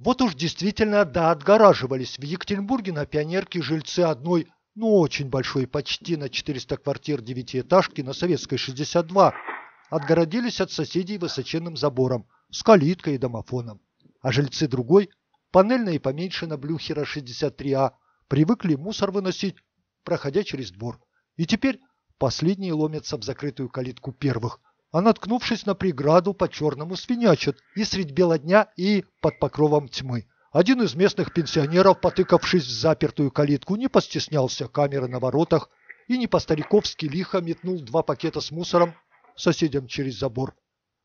Вот уж действительно да, отгораживались в Екатеринбурге на Пионерке жильцы одной, ну очень большой, почти на 400 квартир девятиэтажки на Советской 62, отгородились от соседей высоченным забором с калиткой и домофоном. А жильцы другой, панельной и поменьше на Блюхера 63А, привыкли мусор выносить, проходя через двор. И теперь последние ломятся в закрытую калитку первых, а наткнувшись на преграду по-черному свинячат и средь бела дня, и под покровом тьмы. Один из местных пенсионеров, потыкавшись в запертую калитку, не постеснялся камеры на воротах и не по-стариковски лихо метнул два пакета с мусором соседям через забор.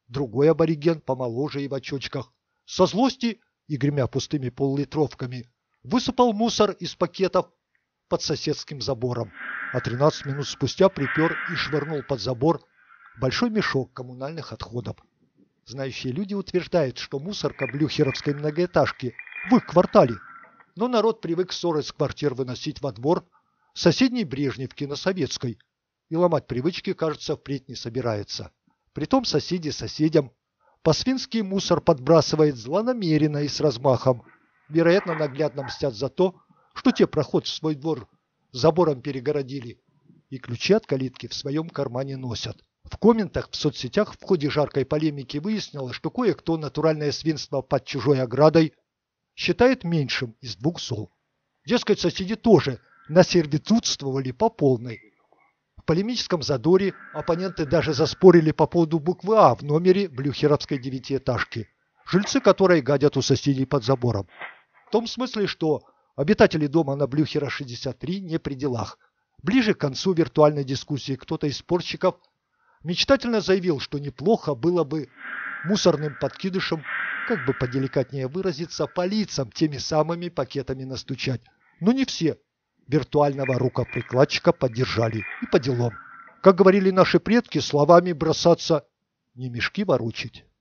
Другой абориген, помоложе и в очочках, со злости и гремя пустыми поллитровками, высыпал мусор из пакетов под соседским забором, а 13 минут спустя припер и швырнул под забор большой мешок коммунальных отходов. Знающие люди утверждают, что мусорка блюхеровской многоэтажки в их квартале, но народ привык ссоры с квартир выносить во двор соседней Брежневки на Советской, и ломать привычки, кажется, впредь не собирается. Притом соседи соседям по-свински мусор подбрасывает злонамеренно и с размахом, вероятно, наглядно мстят за то, что те проход в свой двор забором перегородили и ключи от калитки в своем кармане носят. В комментах в соцсетях в ходе жаркой полемики выяснилось, что кое-кто натуральное свинство под чужой оградой считает меньшим из двух зол. Дескать, соседи тоже насервитутствовали по полной. В полемическом задоре оппоненты даже заспорили по поводу буквы А в номере блюхеровской девятиэтажки, жильцы которой гадят у соседей под забором. В том смысле, что обитатели дома на Блюхера 63 не при делах. Ближе к концу виртуальной дискуссии кто-то из спорщиков мечтательно заявил, что неплохо было бы мусорным подкидышем, как бы поделикатнее выразиться, по лицам теми самыми пакетами настучать. Но не все виртуального рукоприкладчика поддержали и по делам. Как говорили наши предки, словами бросаться не мешки ворочить.